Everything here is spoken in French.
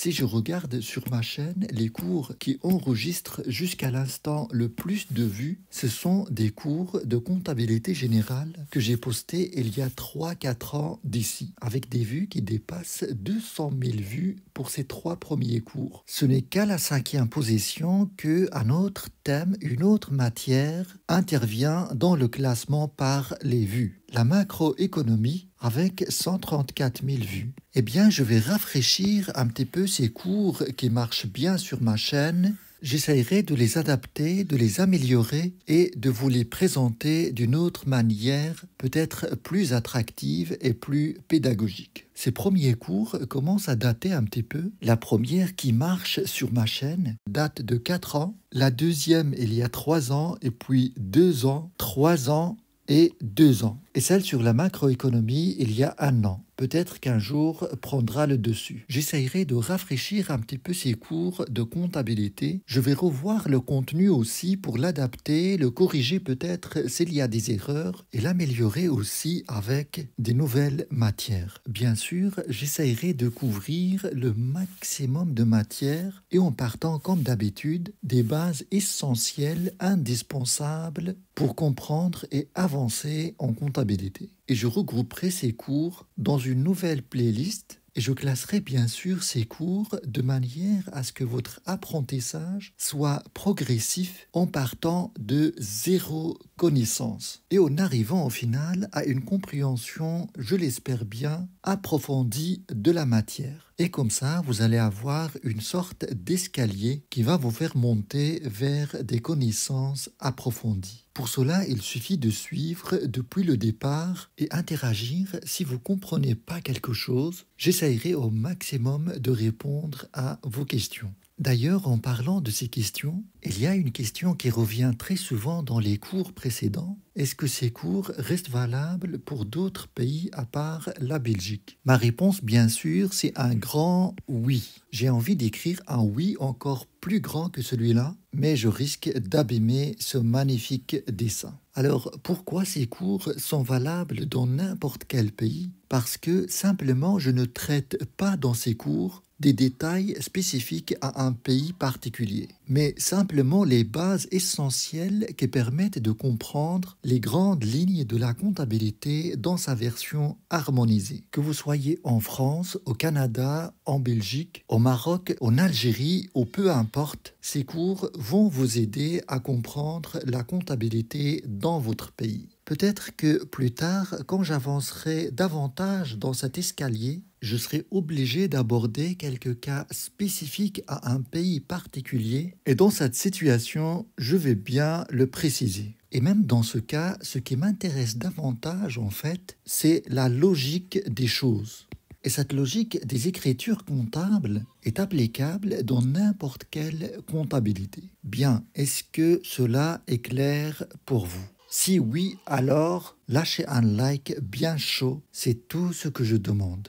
Si je regarde sur ma chaîne les cours qui enregistrent jusqu'à l'instant le plus de vues, ce sont des cours de comptabilité générale que j'ai postés il y a 3-4 ans d'ici, avec des vues qui dépassent 200 000 vues pour ces trois premiers cours. Ce n'est qu'à la cinquième position que un autre thème, une autre matière intervient dans le classement par les vues. La macroéconomie avec 134 000 vues. Eh bien, je vais rafraîchir un petit peu ces cours qui marchent bien sur ma chaîne. J'essaierai de les adapter, de les améliorer et de vous les présenter d'une autre manière, peut-être plus attractive et plus pédagogique. Ces premiers cours commencent à dater un petit peu. La première qui marche sur ma chaîne date de 4 ans, la deuxième il y a 3 ans et puis 2 ans, 3 ans et 2 ans. Et celle sur la macroéconomie il y a un an peut-être qu'un jour prendra le dessus. J'essayerai de rafraîchir un petit peu ces cours de comptabilité. Je vais revoir le contenu aussi pour l'adapter, le corriger peut-être s'il y a des erreurs et l'améliorer aussi avec des nouvelles matières. Bien sûr, j'essayerai de couvrir le maximum de matières et en partant comme d'habitude des bases essentielles, indispensables pour comprendre et avancer en comptabilité. Et je regrouperai ces cours dans une nouvelle playlist et je classerai bien sûr ces cours de manière à ce que votre apprentissage soit progressif en partant de zéro connaissance et en arrivant au final à une compréhension, je l'espère bien, approfondie de la matière. Et comme ça, vous allez avoir une sorte d'escalier qui va vous faire monter vers des connaissances approfondies. Pour cela, il suffit de suivre depuis le départ et interagir. Si vous ne comprenez pas quelque chose, j'essaierai au maximum de répondre à vos questions. D'ailleurs, en parlant de ces questions, il y a une question qui revient très souvent dans les cours précédents. Est-ce que ces cours restent valables pour d'autres pays à part la Belgique? Ma réponse, bien sûr, c'est un grand oui. J'ai envie d'écrire un oui encore plus grand que celui-là, mais je risque d'abîmer ce magnifique dessin. Alors, pourquoi ces cours sont valables dans n'importe quel pays? Parce que simplement, je ne traite pas dans ces cours des détails spécifiques à un pays particulier, mais simplement les bases essentielles qui permettent de comprendre les grandes lignes de la comptabilité dans sa version harmonisée. Que vous soyez en France, au Canada, en Belgique, au Maroc, en Algérie ou peu importe, ces cours vont vous aider à comprendre la comptabilité dans votre pays. Peut-être que plus tard, quand j'avancerai davantage dans cet escalier, je serai obligé d'aborder quelques cas spécifiques à un pays particulier et dans cette situation, je vais bien le préciser. Et même dans ce cas, ce qui m'intéresse davantage en fait, c'est la logique des choses. Et cette logique des écritures comptables est applicable dans n'importe quelle comptabilité. Bien, est-ce que cela est clair pour vous? Si oui, alors lâchez un like bien chaud, c'est tout ce que je demande.